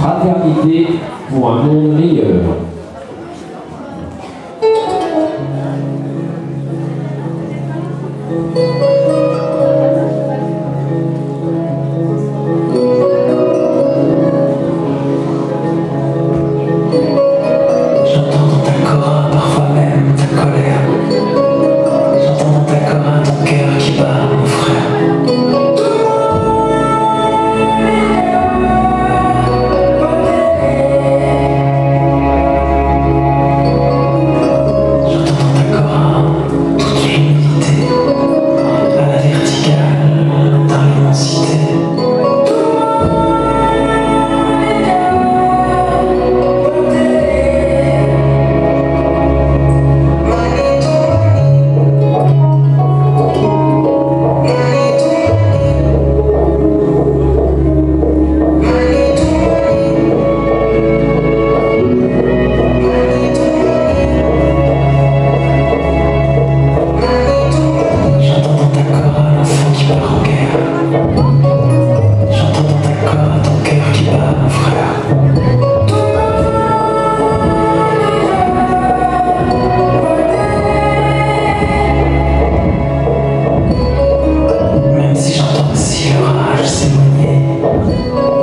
Fraternité pour un monde meilleur. você. Oh,